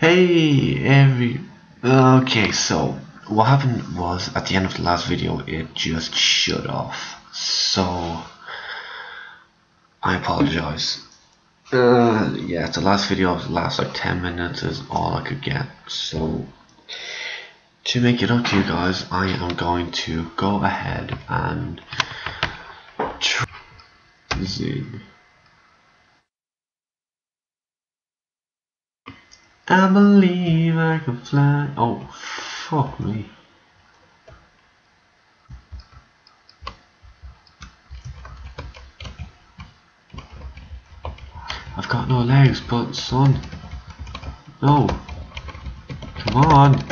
Hey, every. Okay, so what happened was at the end of the last video, it just shut off. So I apologize. Uh, yeah, the last video, the last like 10 minutes is all I could get. So to make it up to you guys, I am going to go ahead and. Zig. I believe I can fly. Oh, fuck me. I've got no legs, but son. No. Come on.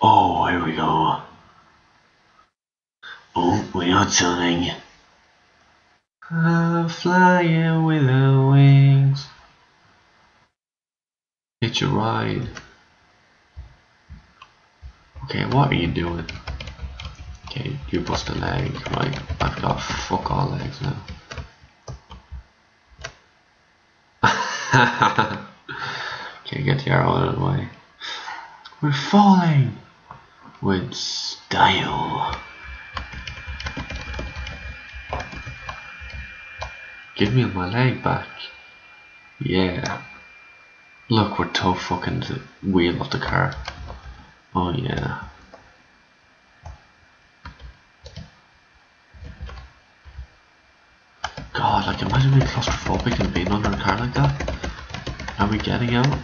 Oh, here we go. Oh, we are turning. I'm flying with the wings. A ride. Okay, what are you doing? Okay, you bust a leg, right? I've got fuck all legs now. okay, get the arrow out of the way. We're falling with style. Give me my leg back. Yeah. Look, we're toe fucking the wheel of the car. Oh yeah. God, like imagine being claustrophobic and being under a car like that. Are we getting out?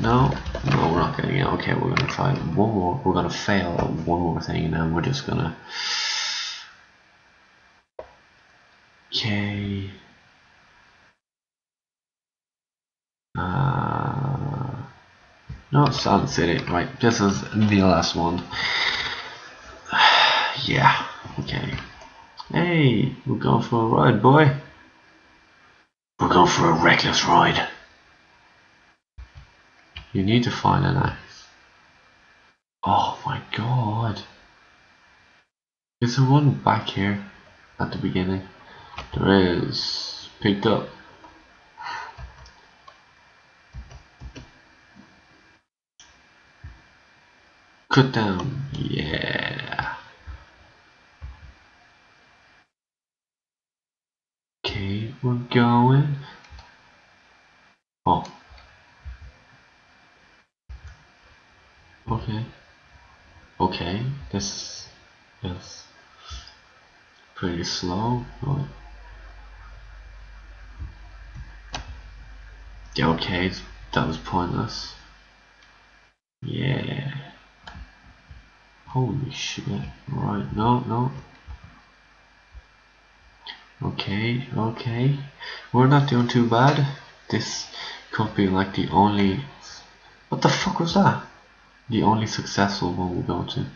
No? No, we're not getting out. Okay, we're gonna try one more. We're gonna fail one more thing and then we're just gonna... Okay. No, Silent City. Right, this is the last one. yeah, okay. Hey, we're going for a ride, boy. We're going for a reckless ride. You need to find an axe. Oh my god. Is there one back here at the beginning? There is. Picked up. Cut down. Yeah. Okay, we're going. Oh. Okay. Okay, this is pretty slow. Yeah, okay, that was pointless. Yeah. Holy shit. Right, no, no. Okay, okay. We're not doing too bad. This could be like the only... What the fuck was that? The only successful one we're going to.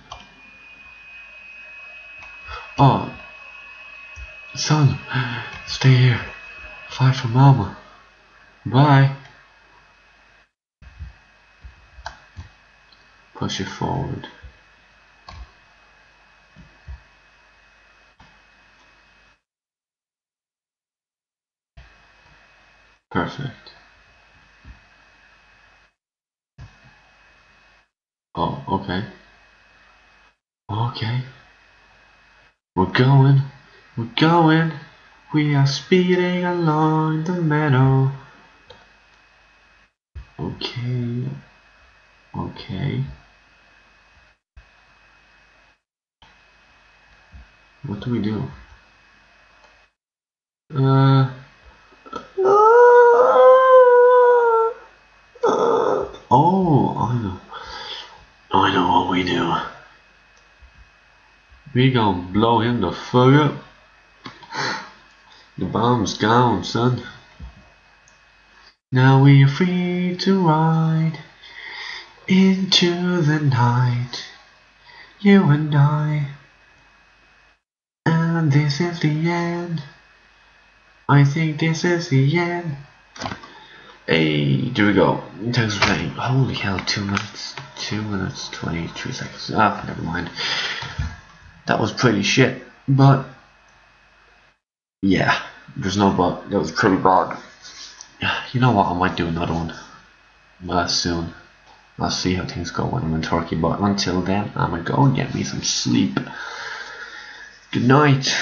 Oh. Son, stay here. Fight for mama. Bye. Push it forward. Perfect. Oh, okay. Okay. We're going, we're going, we are speeding along the meadow. Okay. Okay. What do we do? Uh. Oh, I know. I know what we do. We gonna blow him the fuck up. The bomb's gone, son. Now we are free to ride into the night. You and I. And this is the end. I think this is the end. Hey, here we go. Thanks for playing. Holy hell, two minutes, two minutes, 23 seconds. Ah, never mind. That was pretty shit, but yeah, there's no but. That was pretty bad. you know what? I might do another one uh, soon. I'll see how things go when I'm in Turkey. But until then, I'm gonna go and get me some sleep. Good night.